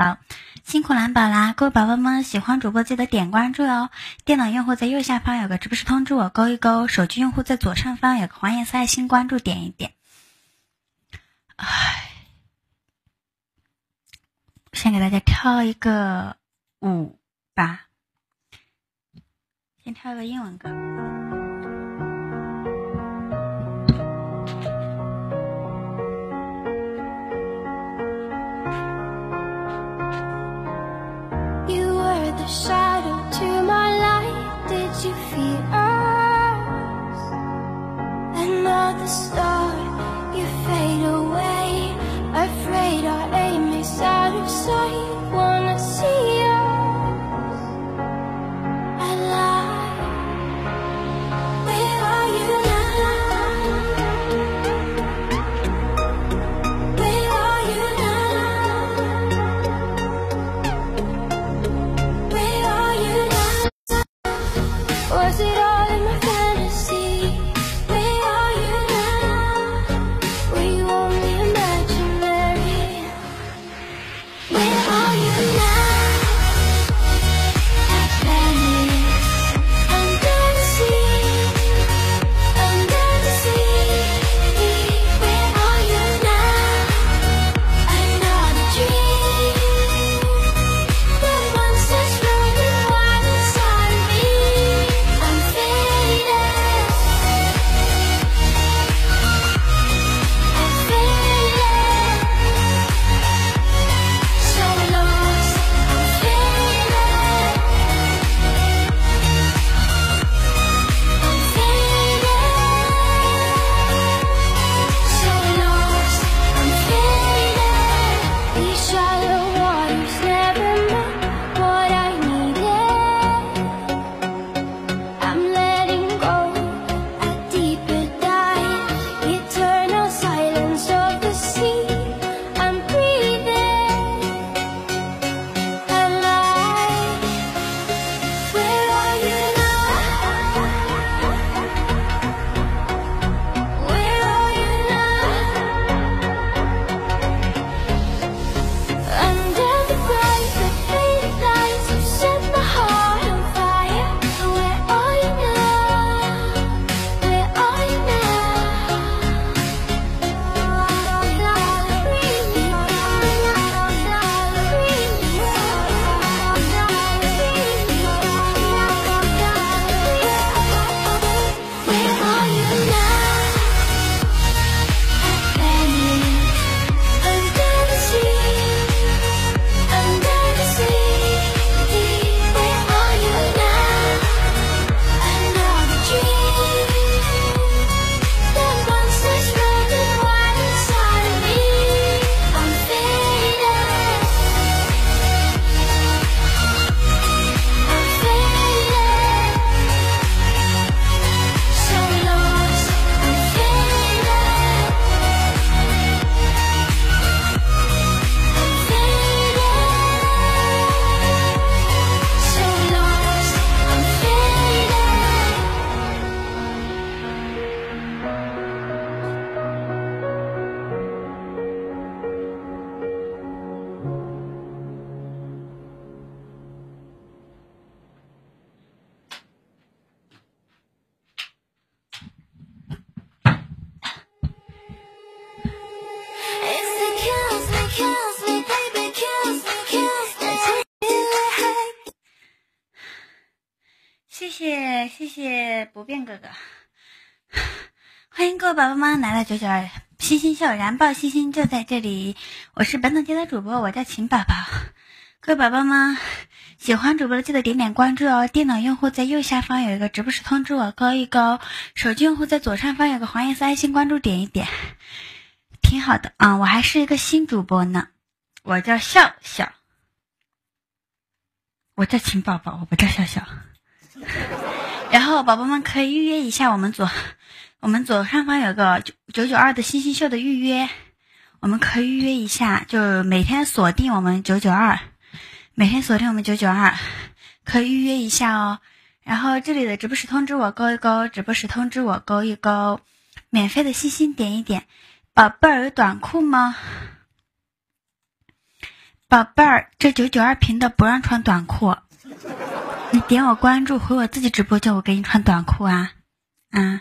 宝，辛苦蓝宝啦！各位宝宝们，喜欢主播记得点关注哦。电脑用户在右下方有个直播室通知我，勾一勾；手机用户在左上方有个黄颜色爱心关注，点一点。唉，先给大家跳一个舞吧，先跳个英文歌。The shadow 谢谢谢谢不变哥哥，欢迎各位宝宝们来到九九二星星秀，燃爆星星就在这里。我是本场接的主播，我叫秦宝宝。各位宝宝们，喜欢主播的记得点点关注哦。电脑用户在右下方有一个直播室通知我，勾一勾；手机用户在左上方有个黄颜色爱心关注，点一点。挺好的啊、我还是一个新主播呢，我叫笑笑，我叫秦宝宝，我不叫笑笑。然后宝宝们可以预约一下我们左，我们左上方有个九九九二的星星秀的预约，我们可以预约一下，就每天锁定我们九九二，每天锁定我们九九二，可以预约一下哦。然后这里的直播室通知我勾一勾，直播室通知我勾一勾，免费的星星点一点。宝贝儿有短裤吗？宝贝儿，这九九二频的不让穿短裤，点我关注，回我自己直播间，我给你穿短裤啊，啊，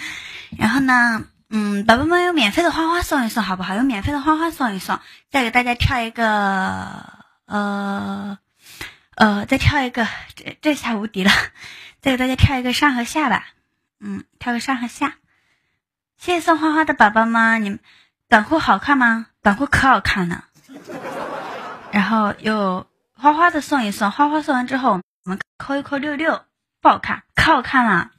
然后呢，嗯，宝宝们有免费的花花送一送，好不好？有免费的花花送一送，再给大家跳一个，呃，呃，再跳一个，这这下无敌了，再给大家跳一个上和下吧，嗯，跳个上和下，谢谢送花花的宝宝们，你们短裤好看吗？短裤可好看了。然后有花花的送一送，花花送完之后，扣一扣六六，不好看，可好看了。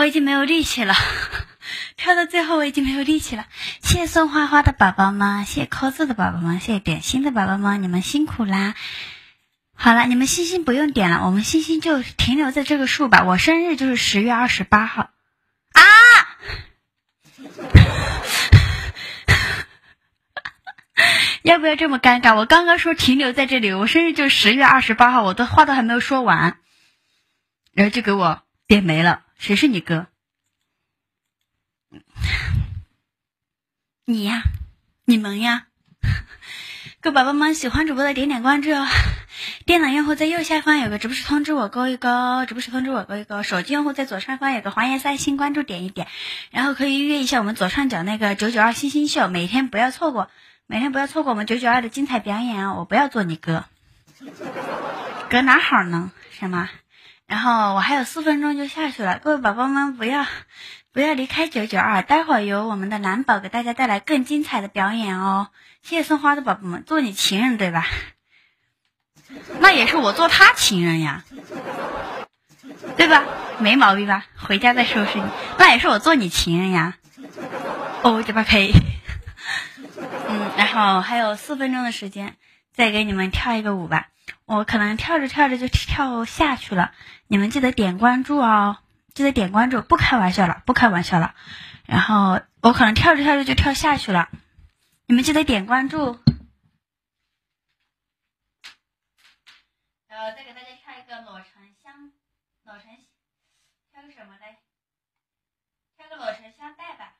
我已经没有力气了，跳到最后我已经没有力气了。谢谢送花花的宝宝们，谢谢扣字的宝宝们，谢谢点心的宝宝们，你们辛苦啦。好了，你们星星不用点了，我们星星就停留在这个数吧。我生日就是十月二十八号啊。要不要这么尴尬？我刚刚说停留在这里，我生日就十月二十八号，我的话都还没有说完，然后就给我点没了。谁是你哥？你呀，你们呀，各位宝宝们喜欢主播的点点关注哦。电脑用户在右下方有个直播室通知我勾一勾，直播室通知我勾一勾。手机用户在左上方有个黄颜色爱心关注点一点，然后可以预约一下我们左上角那个九九二星星秀，每天不要错过。每天不要错过我们九九二的精彩表演哦！我不要做你哥，哥哪好呢？是吗？然后我还有四分钟就下去了，各位宝宝们不要不要离开九九二，待会儿由我们的蓝宝给大家带来更精彩的表演哦。谢谢送花的宝宝们，做你情人对吧？那也是我做他情人呀，对吧？没毛病吧？回家再收拾你，那也是我做你情人呀。哦，这边可以。嗯，然后还有四分钟的时间，再给你们跳一个舞吧。我可能跳着跳着就跳下去了，你们记得点关注哦，记得点关注，不开玩笑了，不开玩笑了。然后我可能跳着跳着就跳下去了，你们记得点关注。然后再给大家跳一个裸橙香，裸橙，跳个什么嘞？跳个裸橙香袋吧。